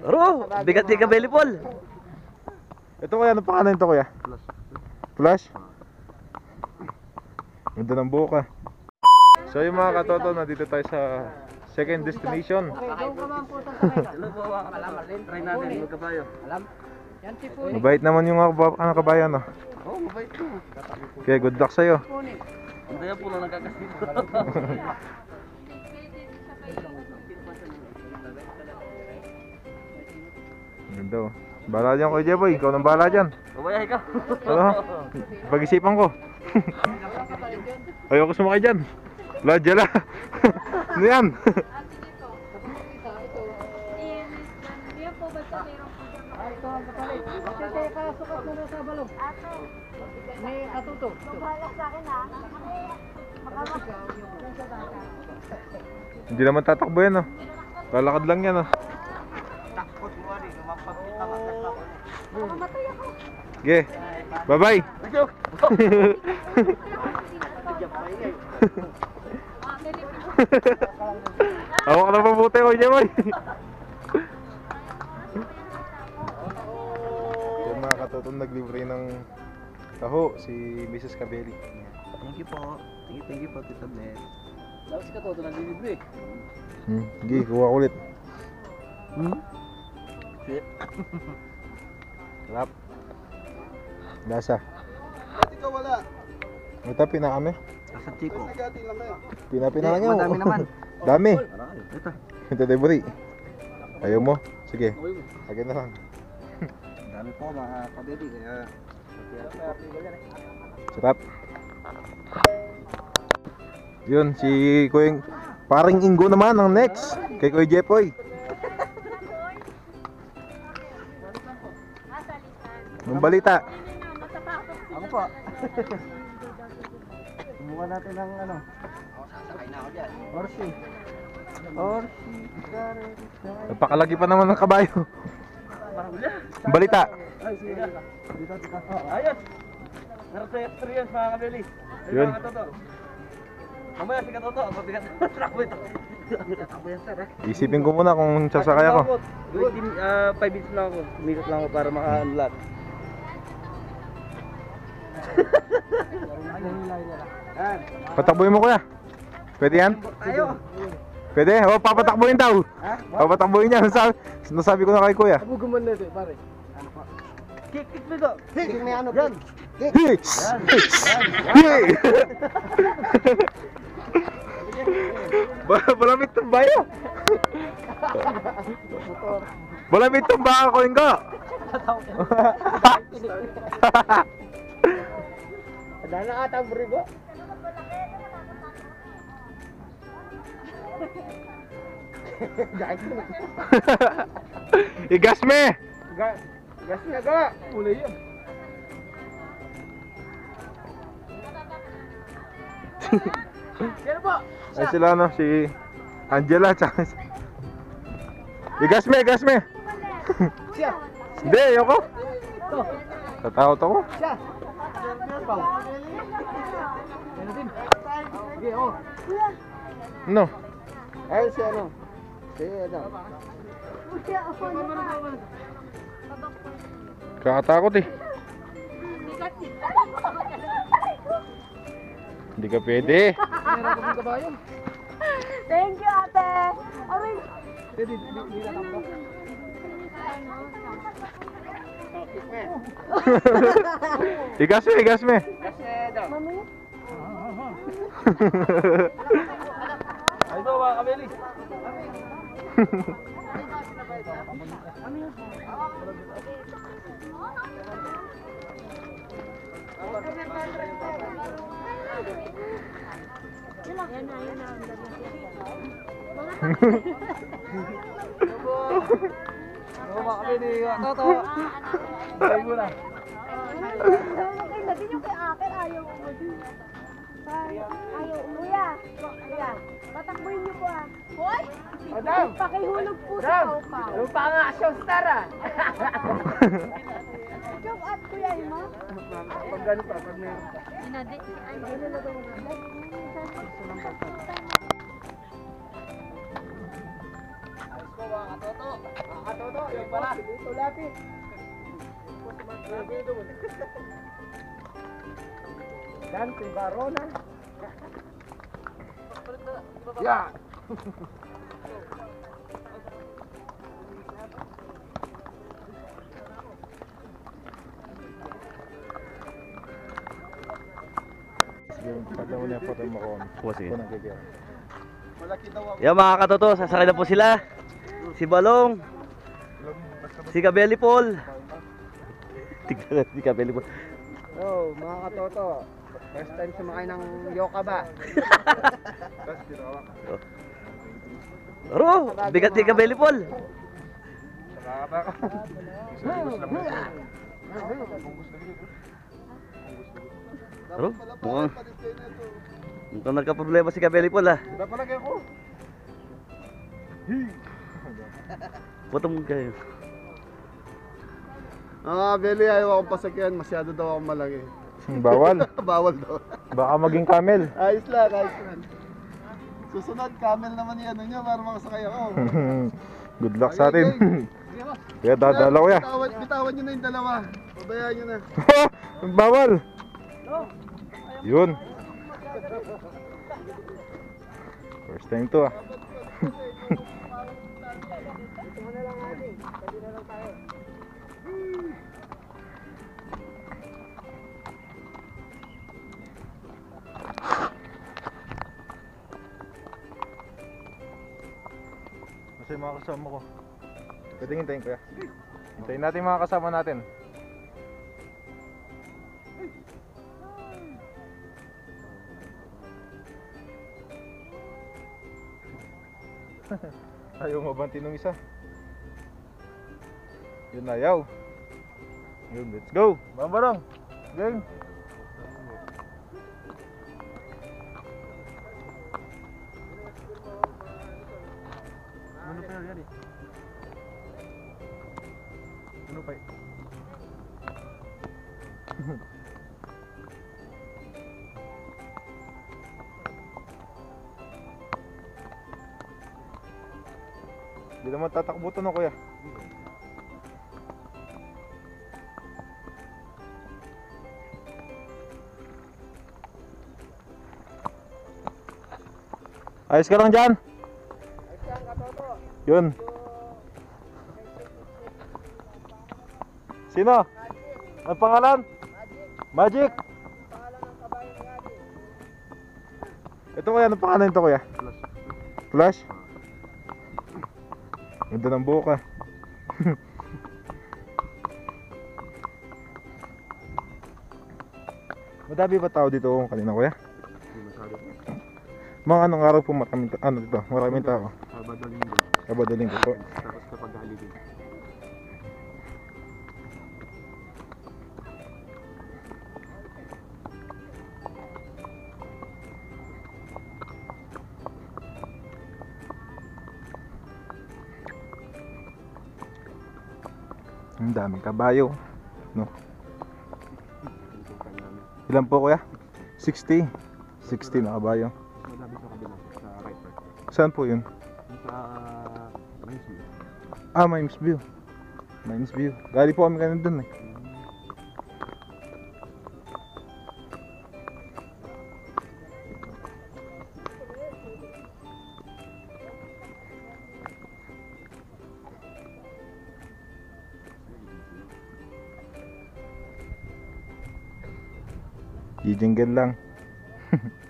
Aro, bigat ni Kabeli Paul. Ito kuya, ano pangalan nito kuya? Flash. Ganda ng buhok ah. So yung mga katoto, nandito tayo sa second destination. Po? Mabait naman yung mga kaba- mga kabayan no. Oo, oh, mabait ko. Kaya good luck sa'yo. Hindi yan po lang nagkakasito. Ganda oh. Bahala dyan kuya Jeboy, ikaw nang bahala dyan. Kabayahe ka. Ano? Pag-isipan ko. Ayoko sumakay dyan. Wala, dyan lang. ano yan? May katuto. bahala sa akin ha. Hindi naman tatakbo yan oh. Lalakad lang yan oh. Mamamatay ako. Sige. Bye-bye. Ah, ka na mabuti ko, Jemoy. Yung mga katutong naglibre ng taho, si Mrs. Cabelli. Thank you po. Thank you, thank you po, Tita Beth. Tapos ka to, ito naglilibre. Hmm, sige, kuha ulit. Hmm? Shit. Sarap. Lasa. Ba't ikaw wala? Ito, pina kami. Asa Chico? Pina-pina lang Eh, yun. madami naman. Dami. Ito. Ito, Debri. Ayaw mo? Sige. Akin na lang. Dami po mga kabeli, kaya... Sarap. Yun, si Kuya... Paring Ingo naman ang next. Kay Kuya Jepoy. Nasa. Nung balita. Po. Kumuha natin ng ano. Orsi. Orsi. Napakalaki pa naman ng kabayo. Ang balita. Ayos. Sa experience mga kabeli. Ay, Yun. Mamaya si katoto, ang mabigat na truck mo ito. Ako yan eh. Isipin ko muna kung sasakay ako. Within 5 minutes lang ako. Minutes lang ako para maka-unlock. Patakbuhin mo kuya. Pwede yan? Tayo. Pwede? O, papatakbuhin daw. Papatakbuhin niya. Nasabi, nasabi ko na kay kuya. Abuguman na ito, pare. Kick, kick mo ito. Kick may ano. Yan. Hicks! Ba- Balamit tong bayo. Balamit tong baka ko ingo. Dala ata ang burigo. Igas me. Ga, gas nga ga. Uli yun. Sino po? Ay sila no, si Angela tsaka si... Igas me, igas me. Siya. Hindi, ayoko. To. Tatakot ako. Siya. Pao. Ano din? Sige, oh. No. Ay, si ano? Si ano? Kaya ako na pa. Kakatakot eh. Bigat eh. Hindi ka pwede. Meron ko yung kabayo. Thank you, ate. Aray. Hindi, hindi, hindi na tambo. igas me, igas me. Mami? Ay, ito mga kabeli. Yan na, yan na. Oo mga kabeli. Toto. Tayo muna. Nadine yung kay akin, ayaw mo din. Ayaw, kuya. Kuya, patakbuhin niyo po ah. Hoy! Madam! Pakihulog po sa kaupa. Ano pa nga, show star ah! Joke at kuya, mo? Pag gano'n pa, pag meron pa. Nadine, ay, nilalago mo na. Po mga katoto. Mga katoto, yung pala. Dito lapit. Dante Barona. Yeah. Sige, pagka mo niya photo mo ko. Po, sige. Ako nagkikira. Malaki daw ako. Yan mga katoto, sasakay na po sila. Si Balong, si Kabeli Paul. Tignan si Kabeli Paul. Oh, mga katoto. First time sumakay ng yoka ba? Aro, bigat ni Kabeli Paul. Aro, mukhang, mukhang nagka-problema si Kabeli Paul ah. Wala palagi ako. Mo kayo. Ah, Beli, ayaw akong pasakyan. Masyado daw akong malaki. Bawal. Bawal daw. Baka maging camel. Ayos lang, ayos lang. Susunod, camel naman yung ano niya para makasakay ako. Good luck sa atin. Kaya dadala ko ya. Bitawan, bitawan niyo na yung dalawa. Pabayaan niyo na. Bawal. Yun. First time to ah. Kasi yung mga kasama ko. Pwede hintayin ko ya. Hintayin natin mga kasama natin. Ayaw mabanti nung isa. Yun ayaw. Yun, let's go. Bambarang. Gang. Ano pa yan? Ano pa Hindi naman tatakbo to no kuya. Ayos ka lang dyan. Yun. Sino? Ang pangalan? Magic. Ito kuya, anong pangalan nito kuya? Flash. Ganda ng buhok ah. Madami ba tao dito kanina kuya? Mga anong araw po maraming ano dito? Maraming tao. Sabado linggo. Sabado linggo po. Tapos kapag holiday. Ang daming kabayo. No. Ilan po kuya? 60. 60 na kabayo. Saan po yun? Sa Mansview. Ah, Mimes View. Mimes View. Gali po kami kanina dun eh. Jijingle lang.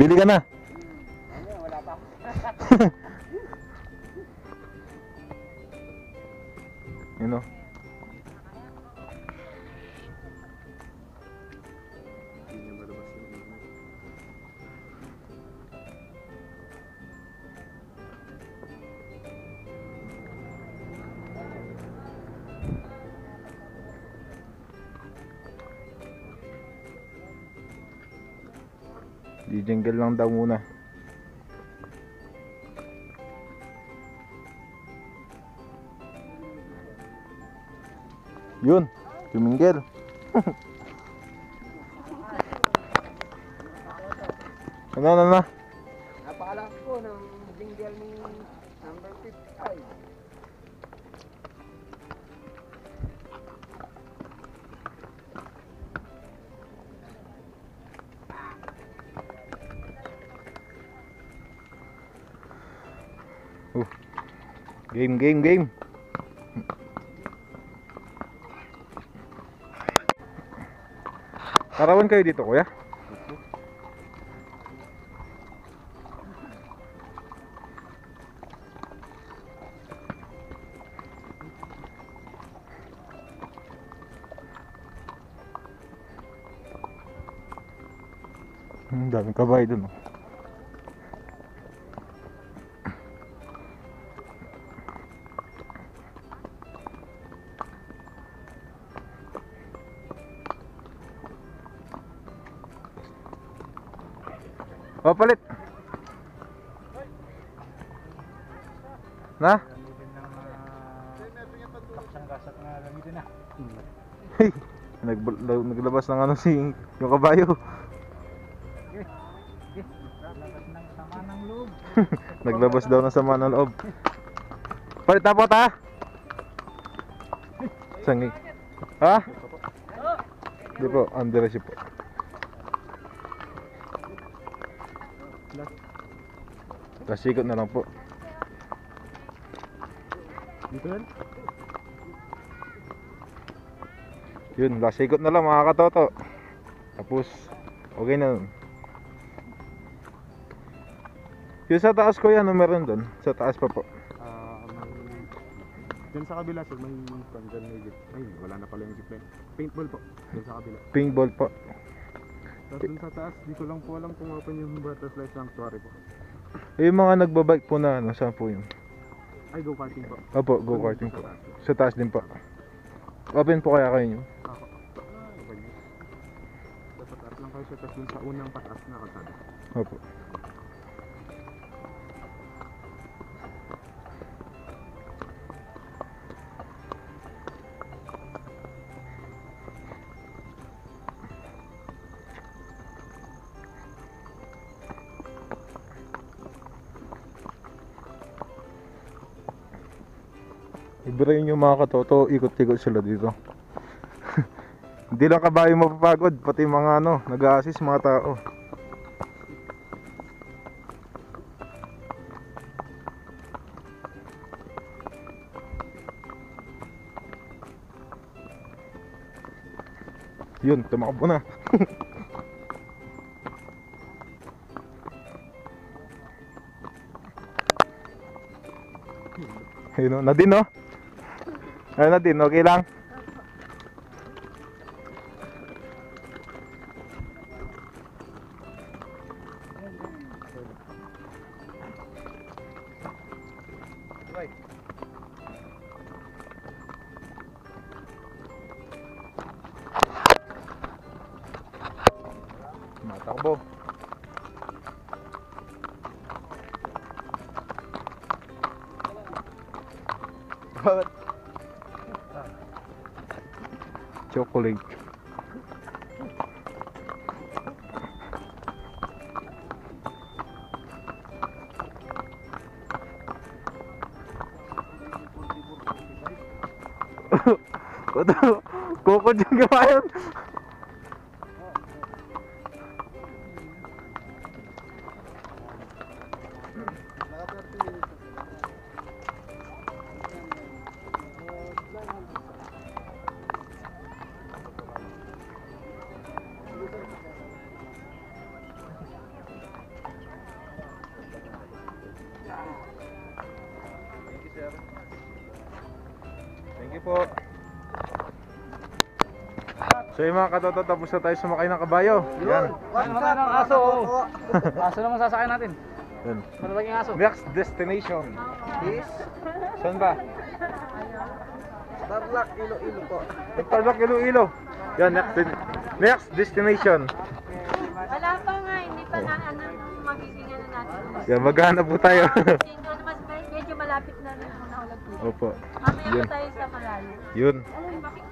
Bili ka na. Didingle lang daw muna. Yun, tumingil. na ano, ano, na ano? na. Game, game, game. Karawan kayo dito, kuya? Ang daming kabay dun. oh. O, palit. Na? Nag naglabas ng ano si yung kabayo. naglabas daw ng sama ng loob. Palit na po ta. Sangi. Ha? Di po, Andres po. Tapos ikot na lang po. Dito yan? Yun, last ikot na lang mga katoto. Tapos, okay na nun. Yung sa taas ko yan, ano meron doon? Sa taas pa po. Ah. Diyan sa kabila, sir, may kwan dyan may. Ay, wala na pala yung zipline. Paintball po, diyan sa kabila. Pink ball po. Tapos dun sa taas, di ko lang po alam kung open yung butterfly sanctuary po. Yung mga nagbabike po na ano, saan po yun? Ay, go-karting po. Opo, go-karting po. Sa taas. Sa taas din po. Open po kaya kayo nyo? Sa taas lang kayo siya, tapos dun sa unang pataas na kalsada. Opo. Ibirayin yung mga katoto, ikot-ikot sila dito. Hindi lang kabayo mapapagod, pati mga ano, nag-a-assist mga tao. Yun, tumakbo na. Ayun o, Nadine no? Ayun Nadine, okay lang? Chocolate. Koko dyan gawain. Thank So yung mga katoto, tapos na tayo sumakay ng kabayo. Yan. Ano naman ng aso? Aso naman sasakay natin. Yan. Malaking aso. Next destination. Is Saan ba? Tarlac, Iloilo po. Tarlac, Iloilo. Yan, next, next destination. Wala pa nga, hindi pa na ano magiging ano natin. Yan, maghanap po tayo. Medyo malapit na rin muna ulit. Opo. Mamaya Yun. po tayo sa malayo. Yun. Ano